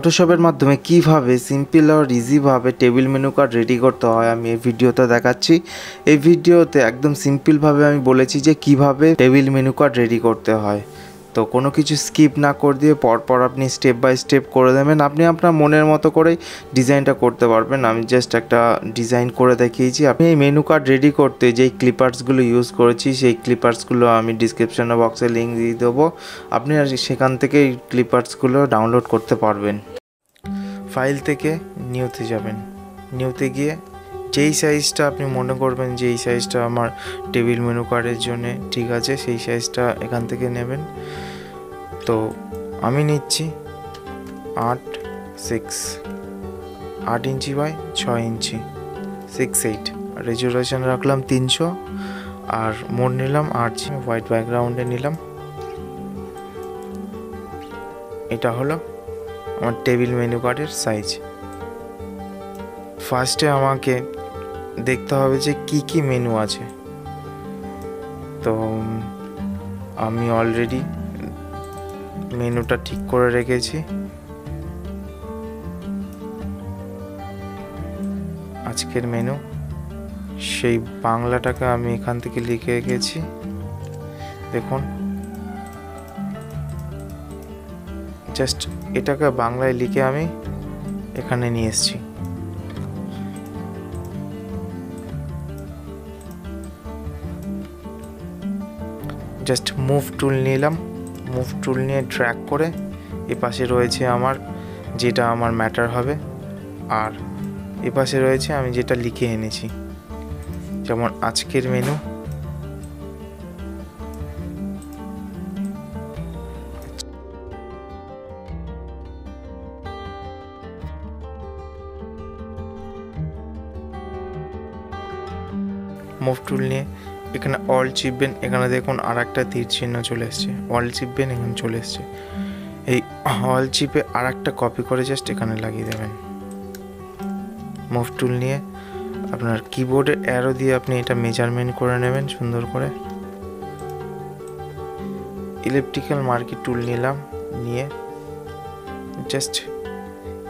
ফটোশপের মাধ্যমে কীভাবে সিম্পল আর ইজিভাবে টেবিল মেনু কার্ড রেডি করতে হয় আমি এই ভিডিওতে দেখাচ্ছি। এই ভিডিওতে একদম সিম্পলভাবে আমি বলেছি যে কীভাবে টেবিল মেনু কার্ড রেডি করতে হয়। তো কোনো কিছু স্কিপ না করে দিয়ে পরপর আপনি স্টেপ বাই স্টেপ করে দেবেন। আপনি আপনার মনের মতো করেই ডিজাইনটা করতে পারবেন। আমি জাস্ট একটা ডিজাইন করে দেখিয়েছি। আপনি এই মেনু কার্ড রেডি করতে যেই ক্লিপার্সগুলো ইউজ করেছি, সেই ক্লিপার্সগুলো আমি ডিসক্রিপশনে বক্সে লিঙ্ক দিয়ে দেবো। আপনি আর সেখান থেকে এই ক্লিপার্সগুলো ডাউনলোড করতে পারবেন। ফাইল থেকে নিউতে যাবেন। নিউতে গিয়ে যেই সাইজটা আপনি মনে করবেন যে এই সাইজটা আমার টেবিল মেনু কার্ডের জন্য ঠিক আছে, সেই সাইজটা এখান থেকে নেবেন। তো আমি নিচ্ছি আট সিক্স আট ইঞ্চি বাই ছয় ইঞ্চি সিক্স এইট রেজুলেশন রাখলাম তিনশো, আর মোড নিলাম আট। হোয়াইট ব্যাকগ্রাউন্ডে নিলাম। এটা হলো আমার টেবিল মেনু কার্ডের সাইজ ফার্স্টে আমাকে দেখতে হবে যে কি কি মেনু আছে। তো আমি অলরেডি মেনুটা ঠিক করে রেখেছি। আজকের মেনু সেই বাংলাটাকে আমি এখান থেকে লিখে রেখেছি। দেখুন। জাস্ট এটাকে বাংলায় লিখে আমি এখানে নিয়ে এসেছি। জাস্ট মুভ টুল নিলাম। মুভ টুল নিয়ে ট্র্যাক করে এপাশে পাশে রয়েছে আমার যেটা আমার ম্যাটার হবে। আর এপাশে পাশে রয়েছে আমি যেটা লিখে এনেছি। যেমন আজকের মেনু এখানে অল চিপবেন এখানে দেখুন আর একটা তীর চিহ্ন চলে এসছে। অল চিপবেন এখানে চলে এসছে। এই অল চিপে আর একটা কপি করে জাস্ট এখানে লাগিয়ে দেবেন। মুভ টুল নিয়ে আপনার কিবোর্ডের অ্যারো দিয়ে আপনি এটা মেজারমেন্ট করে নেবেন সুন্দর করে। ইলেকট্রিক্যাল মার্কেট টুল নিলাম, নিয়ে জাস্ট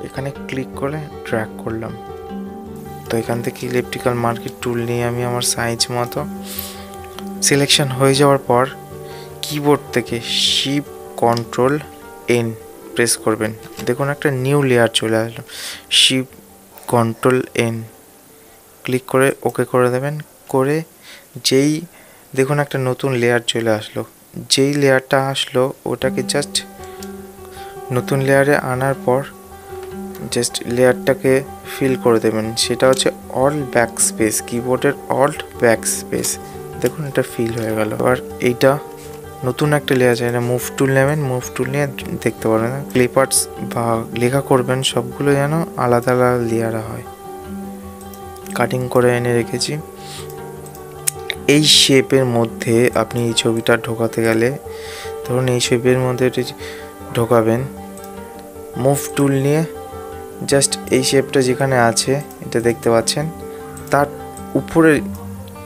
এখানে ক্লিক করে ট্র্যাক করলাম। তো এখান থেকে ইলেকট্রিক্যাল মার্কেট টুল নিয়ে আমি আমার সাইজ মতো সিলেকশন হয়ে যাওয়ার পর কিবোর্ড থেকে শিপ কন্ট্রোল এন প্রেস করবেন। দেখুন একটা নিউ লেয়ার চলে আসলো। শিপ কন্ট্রোল এন ক্লিক করে ওকে করে দেবেন। করে যেই, দেখুন একটা নতুন লেয়ার চলে আসলো। যেই লেয়ারটা আসলো, ওটাকে জাস্ট নতুন লেয়ারে আনার পর জাস্ট লেয়ারটাকে ফিল করে দেবেন। সেটা হচ্ছে অল ব্যাক স্পেস কিবোর্ডের অল্ট ব্যাক স্পেস দেখুন, এটা ফিল হয়ে গেল। আর এইটা নতুন একটা লেয়ার আছে এটা মুভ টুল নেবেন মুভ টুল নিয়ে দেখতে পারবেন ক্লিপার্স বা লেখা করবেন, সবগুলো যেন আলাদা আলাদা লেয়ারা হয়। কাটিং করে এনে রেখেছি। এই শেপের মধ্যে আপনি এই ছবিটা ঢোকাতে গেলে, ধরুন এই শেপের মধ্যে ঢোকাবেন। মুভ টুল নিয়ে জাস্ট এই শেপটা যেখানে আছে, এটা দেখতে পাচ্ছেন, তার উপরে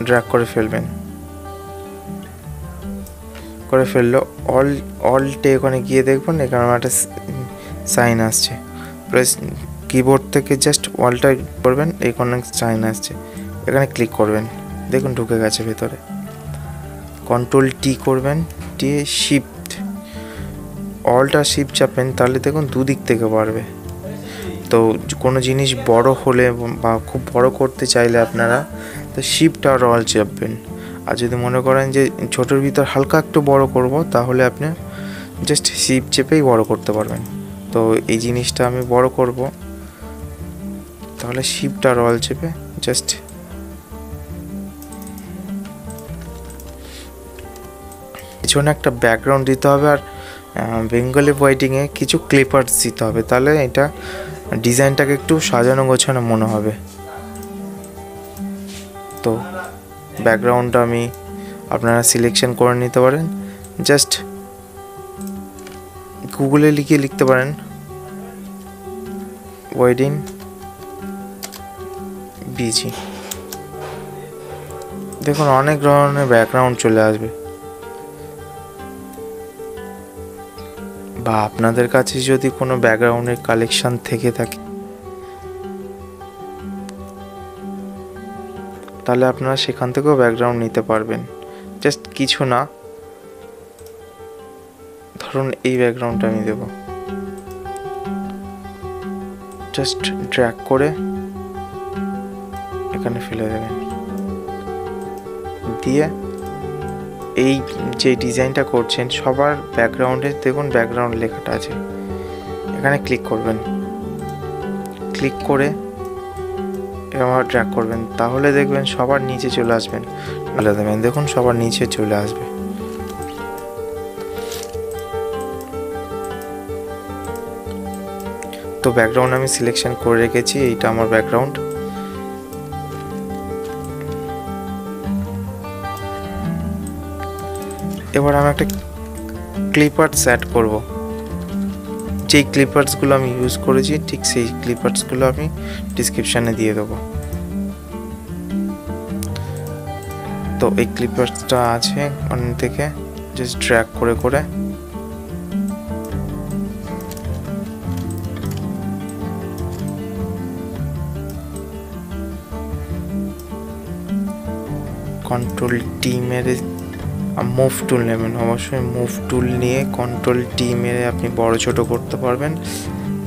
ড্র্যাগ করে ফেলবেন। করে ফেলল। অল অলটে ওখানে গিয়ে দেখবেন এখানে একটা সাইন আসছে। প্রেস কিবোর্ড থেকে জাস্ট অলটা করবেন এখানে সাইন আসছে। এখানে ক্লিক করবেন। দেখুন ঢুকে গেছে ভেতরে। কন্ট্রোল টি করবেন টি শিফট অলটা শিফট চাপেন, তাহলে দেখুন দুদিক থেকে বাড়বে। তো কোনো জিনিস বড় হলে বা খুব বড় করতে চাইলে আপনারা, তো শিফট আর অল চাপবেন। আর যদি মনে করেন যে ছোটোর ভিতর হালকা একটু বড় করব, তাহলে আপনি জাস্ট শিপ চেপেই বড় করতে পারবেন। তো এই জিনিসটা আমি বড় করব। তাহলে শিপটা আর অল চেপে জাস্ট পিছনে একটা ব্যাকগ্রাউন্ড দিতে হবে আর বেঙ্গলি হোয়াইটিংয়ে কিছু ক্লিপার্স দিতে হবে। তাহলে এটা ডিজাইনটাকে একটু সাজানো গোছানো মনে হবে। তো ব্যাকগ্রাউন্ডটা আমি আপনারা সিলেকশন করে নিতে পারেন। জাস্ট গুগলে লিখে লিখতে পারেন। ওয়েডিং বিজি দেখুন, অনেক ধরনের ব্যাকগ্রাউন্ড চলে আসবে। বা আপনাদের কাছে যদি কোনো ব্যাকগ্রাউন্ডের কালেকশান থেকে থাকে তাহলে আপনারা সেখান থেকেও ব্যাকগ্রাউন্ড নিতে পারবেন। জাস্ট কিছু না। ধরুন এই ব্যাকগ্রাউন্ডটা আমি দেব। জাস্ট ড্র্যাক করে এখানে ফেলে দেবেন। দিয়ে এই যে ডিজাইনটা করছেন, সবার ব্যাকগ্রাউন্ডে দেখুন ব্যাকগ্রাউন্ড লেখাটা আছে। এখানে ক্লিক করবেন। ক্লিক করে এবার ড্র্যাগ করবেন, তাহলে দেখবেন সবার নিচে চলে আসবেন। বলে দেবেন, দেখুন, সবার নিচে চলে আসবে। তো ব্যাকগ্রাউন্ড আমি সিলেকশন করে রেখেছি, এইটা আমার ব্যাকগ্রাউন্ড এবার আমি একটা ক্লিপার অ্যাড করব। যেই ক্লিপার্সগুলো আমি ইউজ করেছি, ঠিক সেই ক্লিপার্সগুলো আমি ডিসক্রিপশানে দিয়ে দেবো। তো এই ক্লিপার্সটা আছে অন্য থেকে জাস্ট ড্র্যাগ করে করে। কন্ট্রোল টি মেরে মুভ টুল নেবেন। অবশ্যই মুভ টুল নিয়ে কন্ট্রোল টি মেরে আপনি বড় ছোট করতে পারবেন।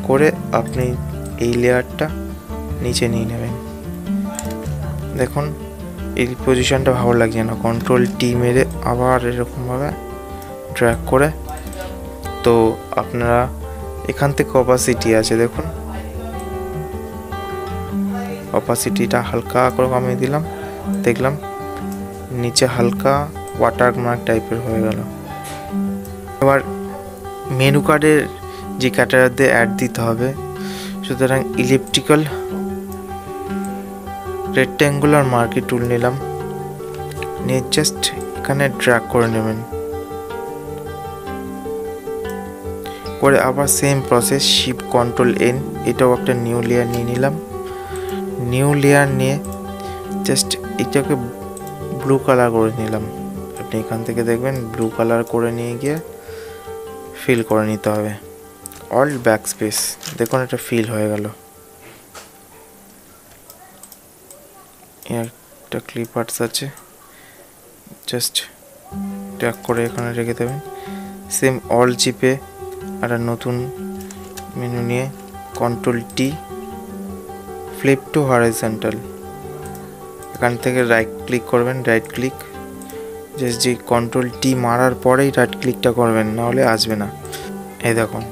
করে আপনি এই লেয়ারটা নিচে নিয়ে নেবেন। দেখুন, এই পজিশনটা ভালো লাগছে না। কন্ট্রোল টি মেরে আবার এরকমভাবে ট্র্যাক করে। তো আপনারা এখান থেকে অপাসিটি আছে, দেখুন। অপাসিটিটা হালকা করে কমিয়ে দিলাম। দেখলাম, নিচে হালকা ওয়াটার মার্ক টাইপের হয়ে গেল। এবার মেনু কার্ডের যে ক্যাটারার দিয়ে অ্যাড দিতে হবে, সুতরাং ইলেকট্রিক্যাল রেক্ট্যাঙ্গুলার মার্কি টুল নিলাম। নিয়ে জাস্ট এখানে ড্র্যাগ করে নেবেন। করে আবার same process shift control N এটাও একটা নিউ লেয়ার নিয়ে নিলাম। নিউ লেয়ার নিয়ে জাস্ট এটাকে ব্লু কালার করে নিলাম। এখান থেকে দেখবেন ব্লু কালার করে নিয়ে গিয়ে ফিল করে নিতে হবে। অল ব্যাক স্পেস দেখুন এটা ফিল হয়ে গেল। একটা ক্লিপ আর্টস আছে। জাস্ট ট্যাগ করে এখানে রেখে দেবেন। সেম অল চিপে একটা নতুন মেনু নিয়ে control T flip to horizontal এখান থেকে রাইট ক্লিক করবেন রাইট ক্লিক জাস্ট যে কন্ট্রোল টি মারার পরেই রাইট ক্লিকটা করবেন, নাহলে আসবে না। এই দেখুন।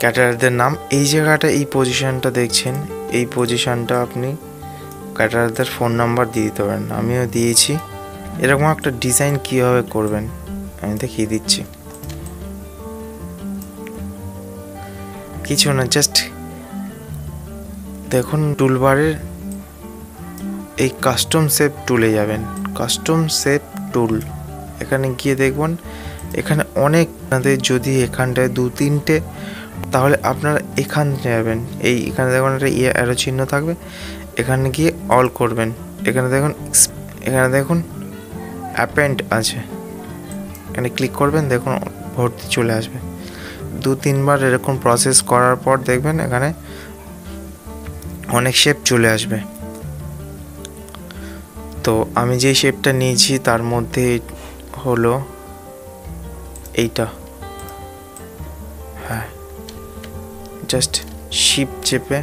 ক্যাটারারদের নাম, এই জায়গাটা, এই পজিশনটা দেখছেন, এই পজিশনটা আপনি ক্যাটারারদের ফোন নাম্বার দিয়ে দিতে পারেন। আমিও দিয়েছি। এরকম একটা ডিজাইন কীভাবে করবেন, আমি দেখিয়ে দিচ্ছি। কিছু না জাস্ট দেখুন টুলবারের এই কাস্টম শেপ টুলে যাবেন। কাস্টম শেপ টুল এখানে গিয়ে দেখবেন এখানে অনেক আপনাদের যদি এখানটায় দু তিনটে, তাহলে আপনারা এখান যাবেন। এই এখানে দেখুন একটা ইয়ে অ্যারো চিহ্ন থাকবে। এখানে গিয়ে অল করবেন। এখানে দেখুন এখানে দেখুন অ্যাপেন্ড আছে। এখানে ক্লিক করবেন, দেখুন ভর্তি চলে আসবে। দু তিনবার এরকম প্রসেস করার পর দেখবেন এখানে অনেক শেপ চলে আসবে। তো আমি যে শেপটা নিয়েছি তার মধ্যে হলো এইটা। হ্যাঁ। জাস্ট শিপ চেপে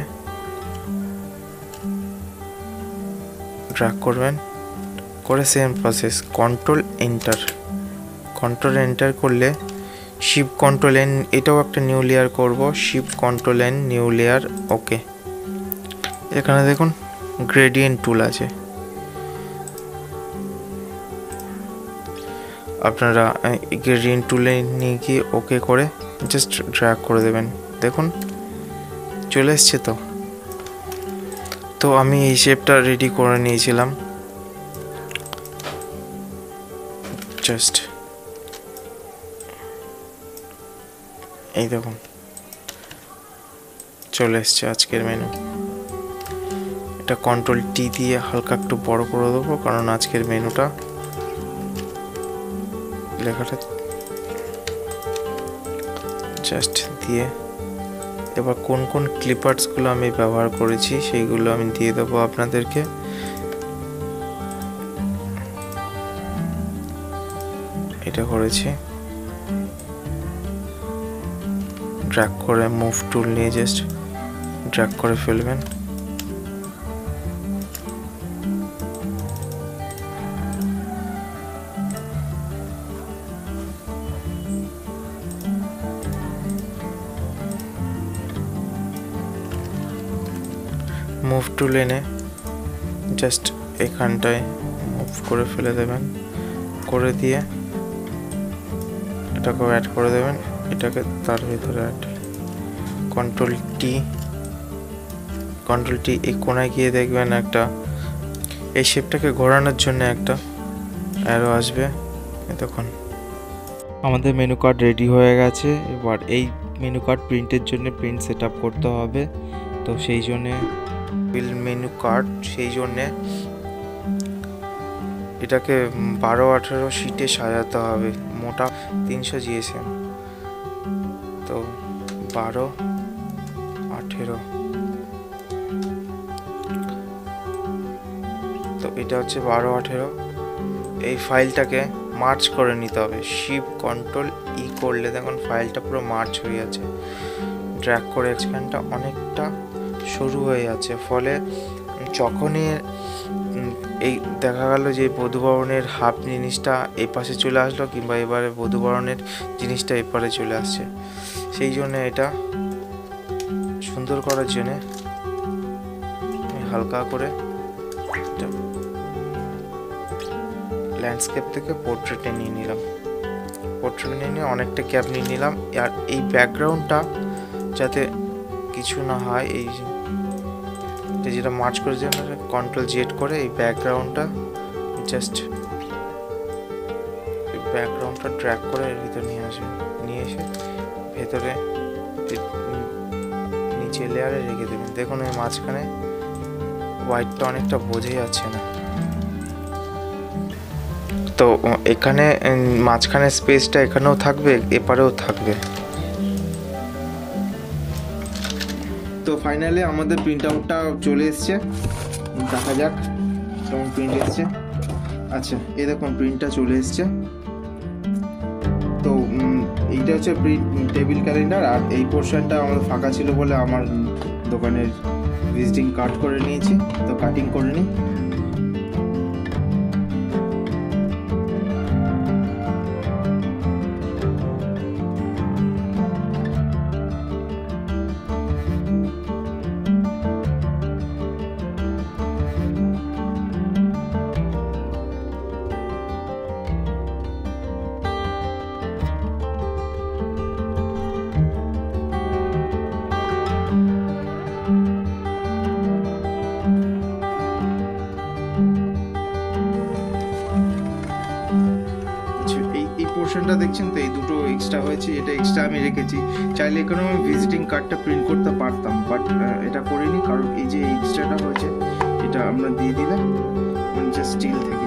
ড্রাগ করবেন। করে same process control enter control enter করলে শিপ কন্ট্রোল এন এটাও একটা নিউ লেয়ার করব। Shift control N new layer okay এখানে দেখুন গ্রেডিয়েন্ট টুল আছে। আপনারা গ্রেডিয়েন্ট টুলে নিয়ে গিয়ে ওকে করে জাস্ট ড্র্যাগ করে দেবেন। দেখুন, চলে এসছে তো। তো আমি এই শেপটা রেডি করে নিয়েছিলাম। জাস্ট এই দেখুন। চলে এসছে আজকের মেনু এটা কন্ট্রোল টি দিয়ে হালকা একটু বড় করে দেবো, কারণ আজকের মেনুটা লেখাটা জাস্ট দিয়ে। এবার কোন কোন ক্লিপার্সগুলো আমি ব্যবহার করেছি, সেইগুলো আমি দিয়ে দেবো আপনাদেরকে। এটা করেছি। ড্র্যাগ করে মুভ টুল নিয়ে জাস্ট ড্র্যাগ করে ফেলবেন। মুভ টুল এনে জাস্ট এখানটায় মুভ করে ফেলে দেবেন। করে দিয়ে এটাকেও অ্যাড করে দেবেন। এটাকে তার ভিতরে add control T control T এই কোনায় গিয়ে দেখবেন একটা, এই শেপটাকে ঘোরানোর জন্য একটা অ্যারো আসবে। এতক্ষণ আমাদের মেনু কার্ড রেডি হয়ে গেছে। এবার এই মেনু কার্ড প্রিন্টের জন্য প্রিন্ট সেট করতে হবে। তো সেই জন্যে বিল মেনু কার্ড সেই জন্যে এটাকে বারো আঠেরো শিটে সাজাতে হবে। মোটা তিনশো জিএসএম বারো, আঠেরো। তো এটা হচ্ছে বারো, আঠেরো। এই ফাইলটাকে মার্চ করে নিতে হবে। শিপ কন্ট্রোল ই করলে দেখুন ফাইলটা পুরো মার্চ হয়ে যাচ্ছে ড্র্যাগ করে এখানটা অনেকটা শুরু হয়ে যাচ্ছে ফলে যখনই এই দেখা গেল যে বধুবরণের হাফ জিনিসটা এই পাশে চলে আসলো কিংবা এবারে বধুবরণের জিনিসটা এপারে চলে আসছে। সেই জন্য এটা সুন্দর করার জন্যে হালকা করে ল্যান্ডস্কেপ থেকে পোর্ট্রেটে নিয়ে নিলাম। পোর্ট্রেট নিয়ে নিয়ে অনেকটা ক্যাপ নিয়ে নিলাম। আর এই ব্যাকগ্রাউন্ডটা যাতে কিছু না হয়, এই যেটা মার্চ করে দিলাম কন্ট্রোল জেড করে এই ব্যাকগ্রাউন্ডটা জাস্ট ব্যাকগ্রাউন্ডটা ট্র্যাক করে এর ভিতরে নিয়ে আসবেন ভেতরে নিচে লেয়ারে রেখে দেবেন। দেখুন এই মাঝখানে হোয়াইটটা অনেকটা বোঝা যাচ্ছে না। তো, এখানে মাঝখানে স্পেসটা এখানেও থাকবে, এপারেও থাকবে। তো ফাইনালি আমাদের প্রিন্ট আউটটা চলে এসছে। দেখা যাক কেমন প্রিন্ট এসছে। আচ্ছা দেখুন প্রিন্টটা চলে এসছে। এইটা হচ্ছে টেবিল ক্যালেন্ডার আর এই পোর্শনটা আমার ফাঁকা ছিল বলে আমার দোকানের ভিজিটিং কার্ড করে নিয়েছি। তো কাটিং করে নিই। পোর্শনটা দেখছেন তো, এই দুটো এক্সট্রা হয়েছে, এটা এক্সট্রা আমি রেখেছি। চাইলে এখানে আমি ভিজিটিং কার্ডটা প্রিন্ট করতে পারতাম বাট এটা করিনি, কারণ এই যে এক্সট্রাটা হয়েছে, এটা আমরা দিয়ে দিলাম মানে জাস্ট স্টিল থেকে